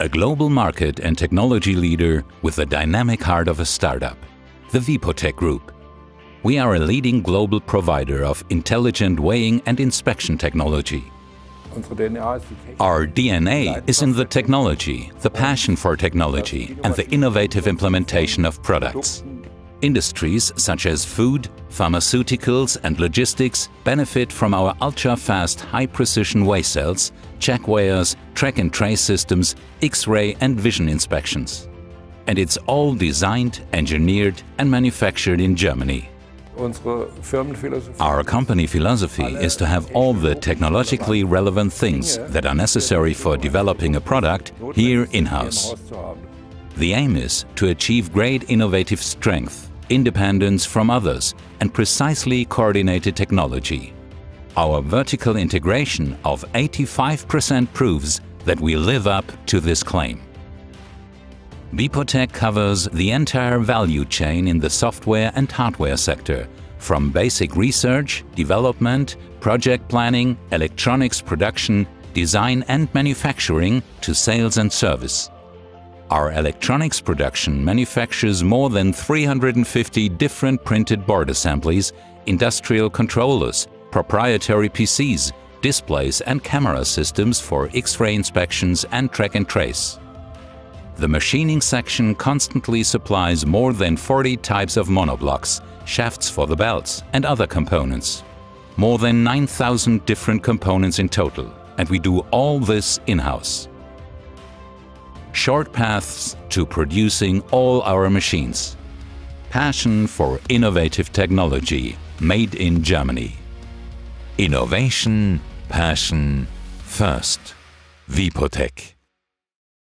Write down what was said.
A global market and technology leader with the dynamic heart of a startup. The Wipotec Group. We are a leading global provider of intelligent weighing and inspection technology. Our DNA is in the technology, the passion for technology and the innovative implementation of products. Industries such as food, pharmaceuticals and logistics benefit from our ultra-fast high-precision weigh cells, check weighers, track and trace systems, X-ray and vision inspections. And it's all designed, engineered and manufactured in Germany. Our company philosophy is to have all the technologically relevant things that are necessary for developing a product here in-house. The aim is to achieve great innovative strength, independence from others and precisely coordinated technology. Our vertical integration of 85% proves that we live up to this claim. Wipotec covers the entire value chain in the software and hardware sector, from basic research, development, project planning, electronics production, design and manufacturing to sales and service. Our electronics production manufactures more than 350 different printed board assemblies, industrial controllers, proprietary PCs, displays and camera systems for X-ray inspections and track and trace. The machining section constantly supplies more than 40 types of monoblocks, shafts for the belts and other components. More than 9,000 different components in total, and we do all this in-house short paths to producing all our machines. Passion for innovative technology made in Germany. Innovation, passion, first. Wipotec.